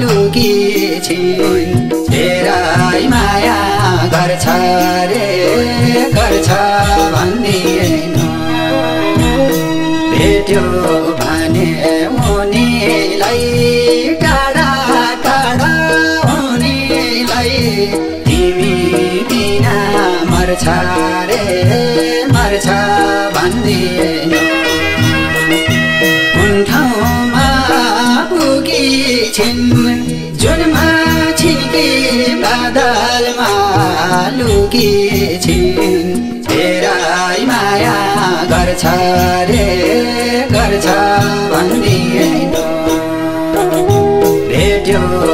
लुकेछिन् तेराई माया गर्छ रे गर्छ भन्दिएन भेट्यो भने उनीलाई टाढा टाढा उनीलाई तिमी बिना मर्छ रे मर्छ भन्दिएन कुन ठाउँमा पुगेछिन्? जुनमा लुकेछिन् तेराई माया गर्छ रे गर्छ भन्दिएन भेट्यो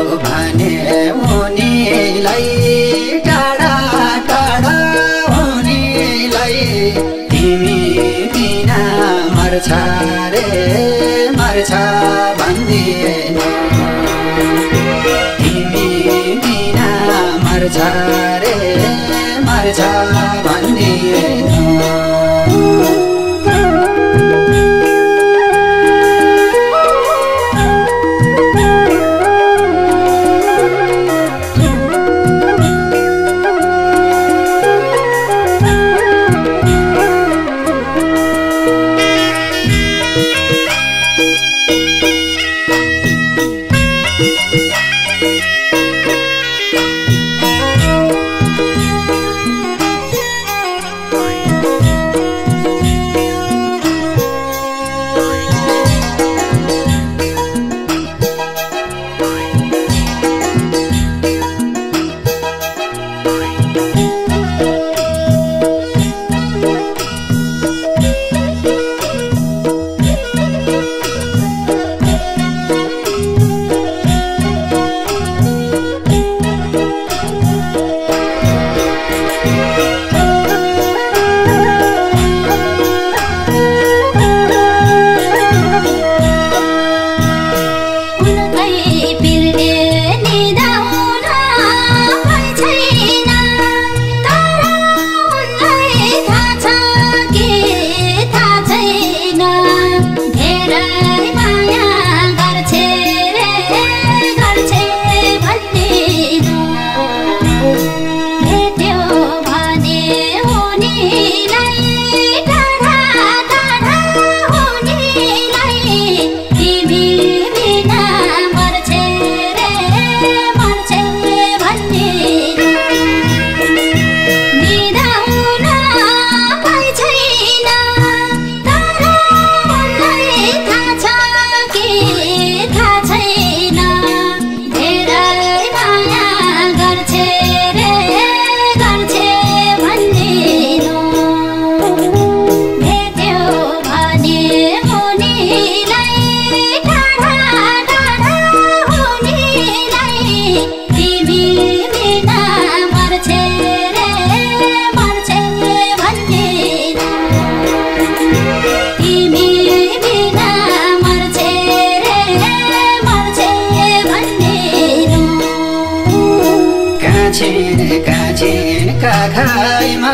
काखाइमा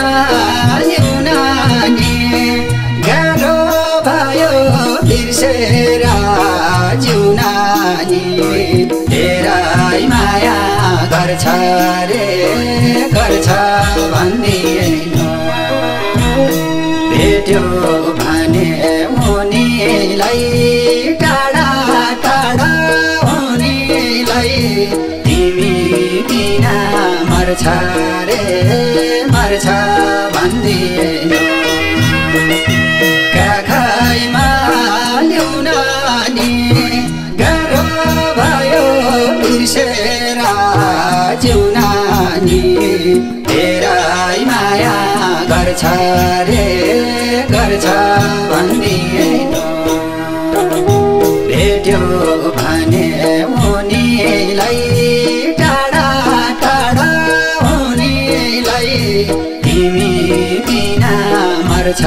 जिउनानी गाह्रो भयो बिर्सेर जिउनानी धेरै माया गर्छ रे गर्छ भन्ने भेट्यो भने उनीलाई टाढा टाढा उनीलाई तिमी बिना मर्छ रे मर्छ भन्दिएन काखैमा ल्याउन नि गाह्रो भयो बिर्सेर जिउन नि माया गर्छ रे गर्छ भेट्यो भने उनीलाई टाढा टाढा उनीलाई तिमी बिना मर्छ।